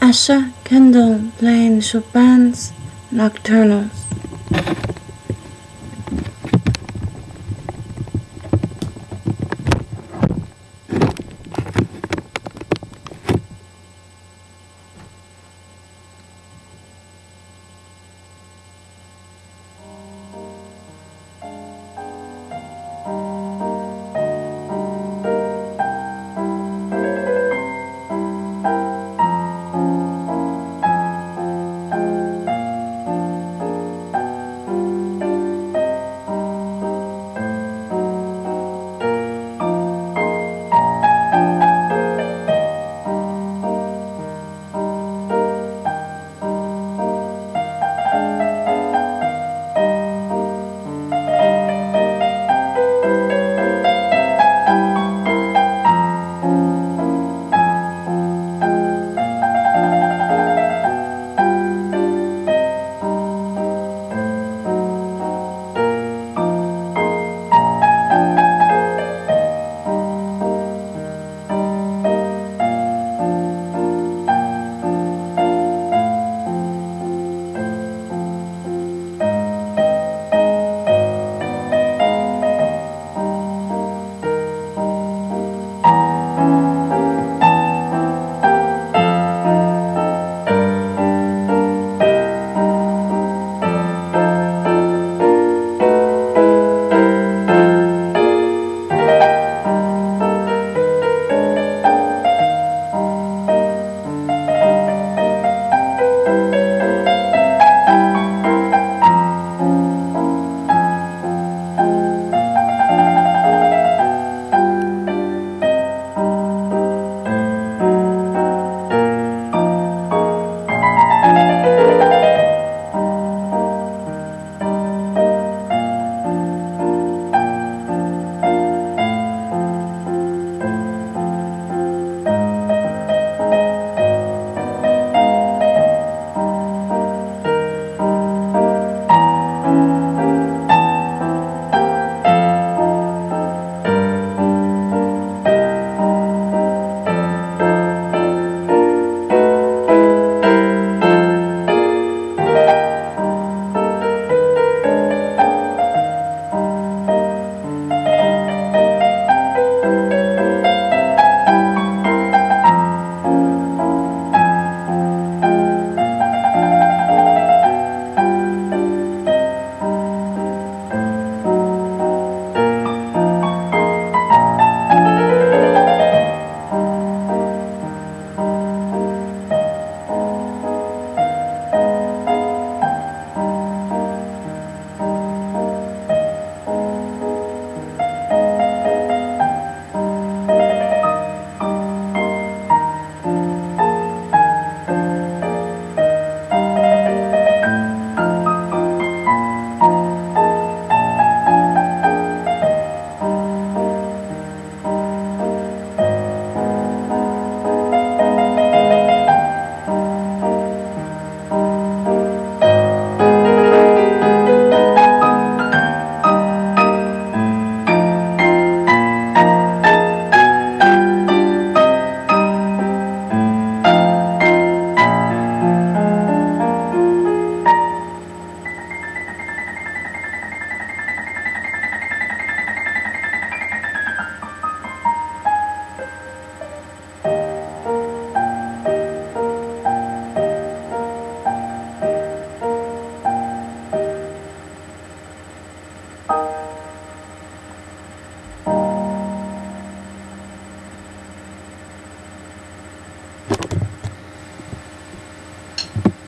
Asha Kendall playing Chopin's Nocturnals.